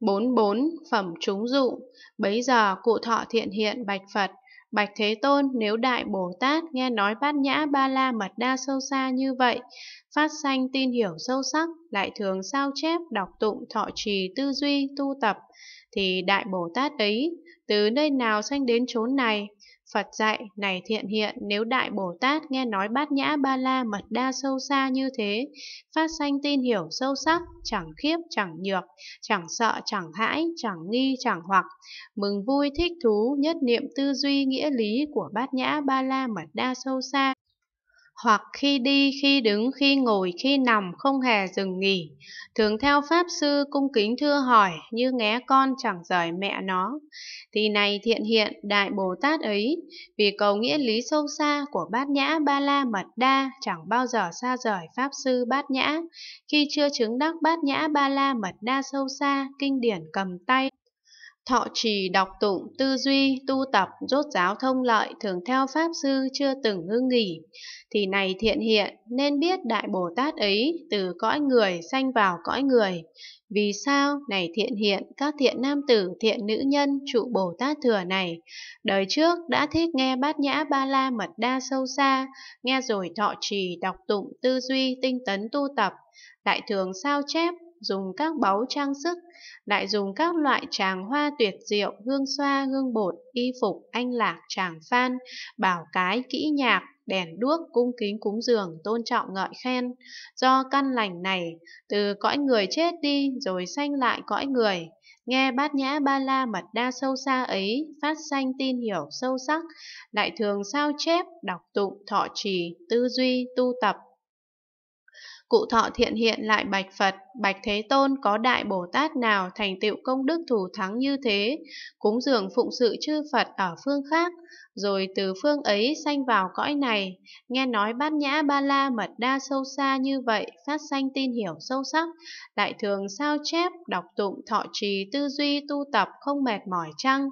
44. Phẩm chúng dụ Bấy giờ cụ thọ thiện hiện bạch Phật Bạch Thế Tôn, nếu Đại Bồ Tát nghe nói bát nhã ba la mật đa sâu xa như vậy, phát sanh tin hiểu sâu sắc, lại thường sao chép, đọc tụng, thọ trì, tư duy, tu tập, thì Đại Bồ Tát ấy từ nơi nào sanh đến chốn này? Phật dạy, này thiện hiện, nếu Đại Bồ Tát nghe nói bát nhã ba la mật đa sâu xa như thế, phát sanh tin hiểu sâu sắc, chẳng khiếp, chẳng nhược, chẳng sợ, chẳng hãi, chẳng nghi, chẳng hoặc, mừng vui thích thú, nhất niệm tư duy nghĩa lý của bát nhã ba la mật đa sâu xa, hoặc khi đi, khi đứng, khi ngồi, khi nằm không hề dừng nghỉ. Thường theo Pháp Sư cung kính thưa hỏi như nghe con chẳng rời mẹ nó. Thì này thiện hiện Đại Bồ Tát ấy, vì cầu nghĩa lý sâu xa của bát nhã ba la mật đa chẳng bao giờ xa rời Pháp Sư bát nhã. Khi chưa chứng đắc bát nhã ba la mật đa sâu xa, kinh điển cầm tay, Thọ trì đọc tụng, tư duy, tu tập, rốt giáo thông lợi, thường theo Pháp Sư chưa từng ngưng nghỉ. Thì này thiện hiện, nên biết Đại Bồ Tát ấy từ cõi người sanh vào cõi người. Vì sao? Này thiện hiện, các thiện nam tử, thiện nữ nhân, trụ Bồ Tát thừa này, đời trước đã thích nghe bát nhã ba la mật đa sâu xa, nghe rồi thọ trì, đọc tụng, tư duy, tinh tấn tu tập, lại thường sao chép, dùng các báu trang sức, lại dùng các loại tràng hoa tuyệt diệu, hương xoa, hương bột, y phục, anh lạc, tràng phan, bảo cái, kỹ nhạc, đèn đuốc, cung kính cúng dường, tôn trọng ngợi khen. Do căn lành này, từ cõi người chết đi rồi sanh lại cõi người, nghe bát nhã ba la mật đa sâu xa ấy, phát sanh tin hiểu sâu sắc, lại thường sao chép, đọc tụng, thọ trì, tư duy, tu tập, Cụ thọ thiện hiện lại bạch Phật, bạch Thế Tôn có đại Bồ Tát nào thành tựu công đức thủ thắng như thế, cúng dường phụng sự chư Phật ở phương khác, rồi từ phương ấy sanh vào cõi này, nghe nói bát nhã ba la mật đa sâu xa như vậy, phát sanh tin hiểu sâu sắc, đại thường sao chép, đọc tụng, thọ trì, tư duy, tu tập không mệt mỏi chăng?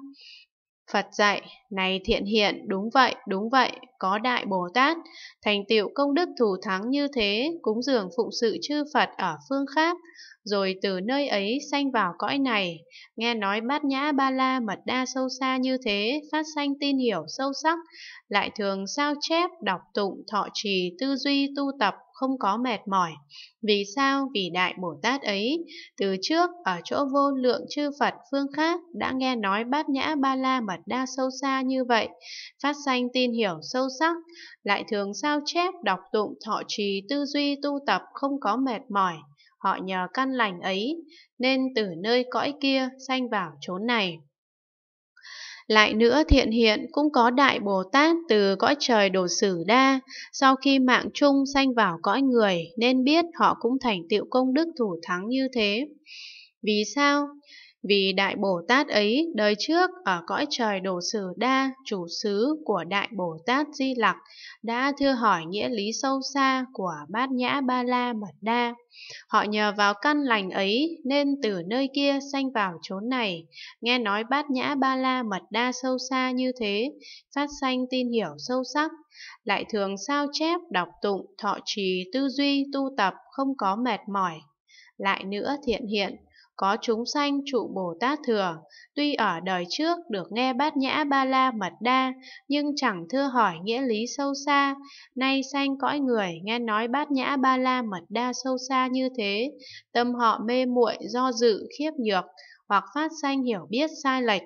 Phật dạy, này thiện hiện, đúng vậy, đúng vậy, có Đại Bồ Tát, thành tựu công đức thủ thắng như thế, cúng dường phụng sự chư Phật ở phương khác, rồi từ nơi ấy sanh vào cõi này, nghe nói bát nhã ba la mật đa sâu xa như thế, phát sanh tin hiểu sâu sắc, lại thường sao chép, đọc tụng, thọ trì, tư duy, tu tập, không có mệt mỏi. Vì sao? Vì Đại Bồ Tát ấy, từ trước ở chỗ vô lượng chư Phật phương khác đã nghe nói bát nhã ba la mật đa sâu xa như vậy, phát sanh tin hiểu sâu sắc, lại thường sao chép, đọc tụng, thọ trì, tư duy, tu tập không có mệt mỏi. Họ nhờ căn lành ấy, nên từ nơi cõi kia sanh vào chốn này. Lại nữa thiện hiện cũng có Đại Bồ Tát từ cõi trời đồ sử đa, sau khi mạng chung sanh vào cõi người nên biết họ cũng thành tựu công đức thủ thắng như thế. Vì sao? Vì Đại Bồ Tát ấy đời trước ở cõi trời đồ sử đa, chủ xứ của Đại Bồ Tát Di Lặc đã thưa hỏi nghĩa lý sâu xa của bát nhã ba la mật đa. Họ nhờ vào căn lành ấy nên từ nơi kia sanh vào chốn này, nghe nói bát nhã ba la mật đa sâu xa như thế, phát sanh tin hiểu sâu sắc, lại thường sao chép, đọc tụng, thọ trì, tư duy, tu tập, không có mệt mỏi. Lại nữa thiện hiện, có chúng sanh trụ Bồ Tát thừa, tuy ở đời trước được nghe bát nhã ba la mật đa, nhưng chẳng thưa hỏi nghĩa lý sâu xa, nay sanh cõi người nghe nói bát nhã ba la mật đa sâu xa như thế, tâm họ mê muội do dự khiếp nhược, hoặc phát sanh hiểu biết sai lệch,